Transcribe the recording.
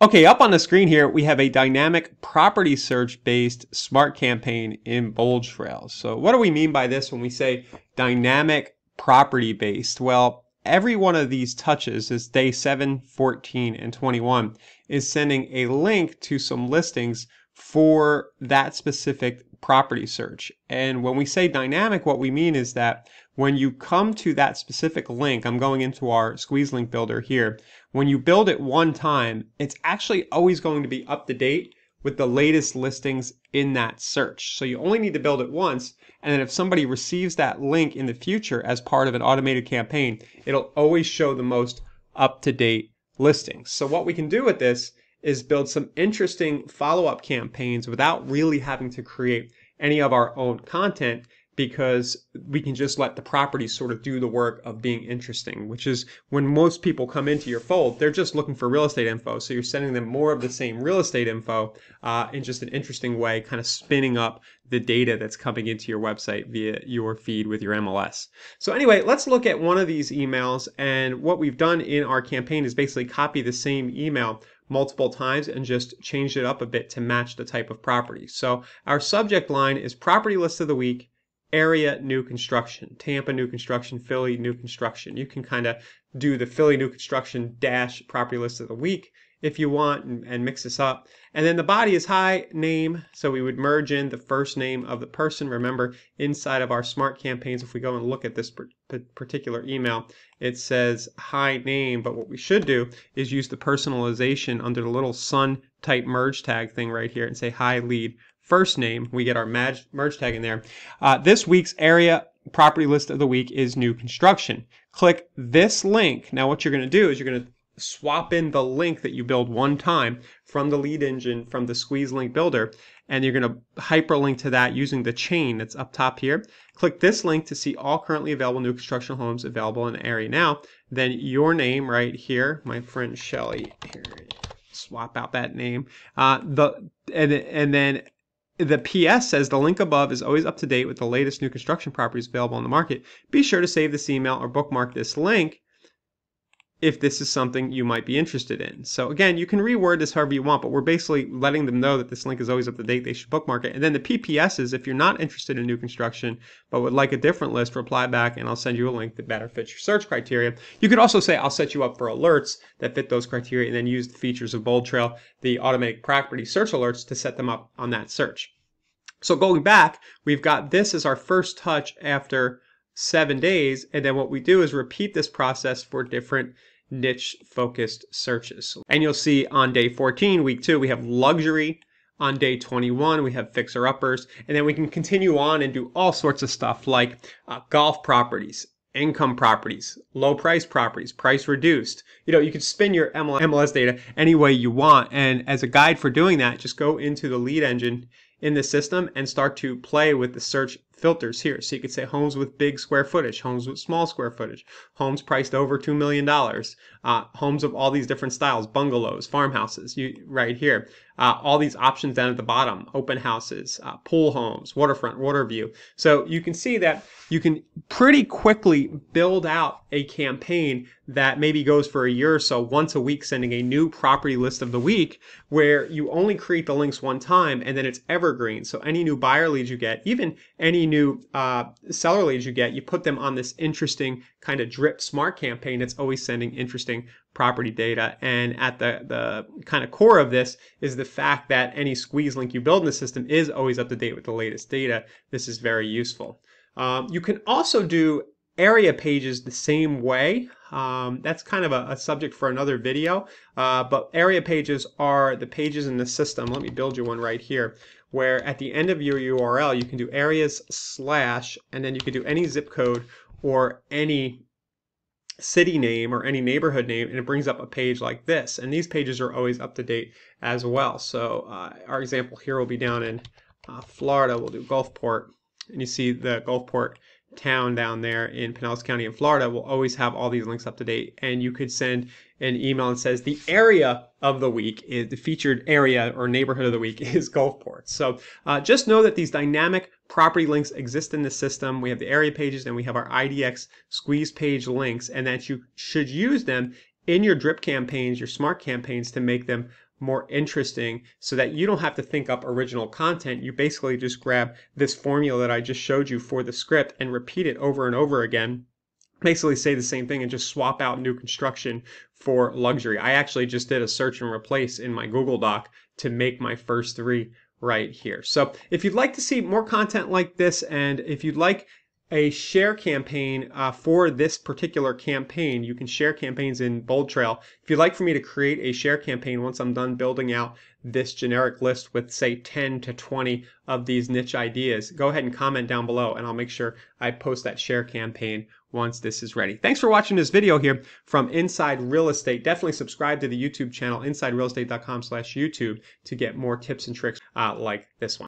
Okay, up on the screen here, we have a dynamic property search based smart campaign in BoldTrail. So what do we mean by this when we say dynamic property based? Well, every one of these touches is day 7, 14, and 21 is sending a link to some listings for that specific property search. And when we say dynamic, what we mean is that when you come to that specific link, I'm going into our squeeze link builder here. When you build it one time, it's actually always going to be up to date with the latest listings in that search. So you only need to build it once. And then if somebody receives that link in the future as part of an automated campaign, it'll always show the most up to date listings. So what we can do with this is build some interesting follow-up campaigns without really having to create any of our own content because we can just let the properties sort of do the work of being interesting, which is when most people come into your fold, they're just looking for real estate info. So you're sending them more of the same real estate info uh, in just an interesting way, kind of spinning up the data that's coming into your website via your feed with your MLS. So anyway, let's look at one of these emails. And what we've done in our campaign is basically copy the same email multiple times and just changed it up a bit to match the type of property. So our subject line is property list of the week area new construction, Tampa new construction, Philly new construction. You can kind of do the Philly new construction dash property list of the week if you want and, and, mix this up. And then the body is hi name. So we would merge in the first name of the person. Remember inside of our smart campaigns, if we go and look at this particular email, it says hi name. But what we should do is use the personalization under the little sun type merge tag thing right here and say hi lead first name. We get our merge tag in there. Uh, this week's area property list of the week is new construction. Click this link. Now what you're going to do is you're going to swap in the link that you build one time from the lead engine from the squeeze link builder and you're going to hyperlink to that using the chain that's up top here. Click this link to see all currently available new construction homes available in the area now. Then your name right here, my friend Shelly, swap out that name. Uh, the and, and then the PS says the link above is always up to date with the latest new construction properties available on the market. Be sure to save this email or bookmark this link if this is something you might be interested in. So again, you can reword this however you want, but we're basically letting them know that this link is always up to date. They should bookmark it. And then the PPS is if you're not interested in new construction, but would like a different list, reply back and I'll send you a link that better fits your search criteria. You could also say, I'll set you up for alerts that fit those criteria and then use the features of BoldTrail, the automatic property search alerts to set them up on that search. So going back, we've got this as our first touch after seven days. And then what we do is repeat this process for different niche focused searches. And you'll see on day 14, week two, we have luxury. On day 21, we have fixer uppers. And then we can continue on and do all sorts of stuff like uh, golf properties, income properties, low price properties, price reduced. You know, you can spin your MLS data any way you want. And as a guide for doing that, just go into the lead engine in the system and start to play with the search filters here. So you could say homes with big square footage, homes with small square footage, homes priced over $2 million, uh, homes of all these different styles, bungalows, farmhouses, you, right here. Uh, all these options down at the bottom, open houses, uh, pool homes, waterfront, water view. So you can see that you can pretty quickly build out a campaign that maybe goes for a year or so, once a week, sending a new property list of the week where you only create the links one time and then it's evergreen. So any new buyer leads you get, even any new uh, seller leads you get, you put them on this interesting kind of drip smart campaign that's always sending interesting property data. And at the, the kind of core of this is the fact that any squeeze link you build in the system is always up to date with the latest data. This is very useful. Um, you can also do area pages the same way. Um, that's kind of a, a, subject for another video, uh, but area pages are the pages in the system. Let me build you one right here where at the end of your URL, you can do areas slash, and then you can do any zip code or any city name or any neighborhood name, and it brings up a page like this. And these pages are always up to date as well. So uh, our example here will be down in uh, Florida. We'll do Gulfport, and you see the Gulfport town down there in Pinellas County in Florida will always have all these links up to date. And you could send an email that says the area of the week is the featured area or neighborhood of the week is Gulfport. So uh, just know that these dynamic property links exist in the system. We have the area pages and we have our IDX squeeze page links and that you should use them in your drip campaigns, your smart campaigns to make them more interesting so that you don't have to think up original content. You basically just grab this formula that I just showed you for the script and repeat it over and over again. Basically say the same thing and just swap out new construction for luxury. I actually just did a search and replace in my Google Doc to make my first three right here. So if you'd like to see more content like this and if you'd like a share campaign uh, for this particular campaign. You can share campaigns in BoldTrail. If you'd like for me to create a share campaign once I'm done building out this generic list with say 10 to 20 of these niche ideas, go ahead and comment down below and I'll make sure I post that share campaign once this is ready. Thanks for watching this video here from Inside Real Estate. Definitely subscribe to the YouTube channel, insiderealestate.com slash YouTube to get more tips and tricks uh, like this one.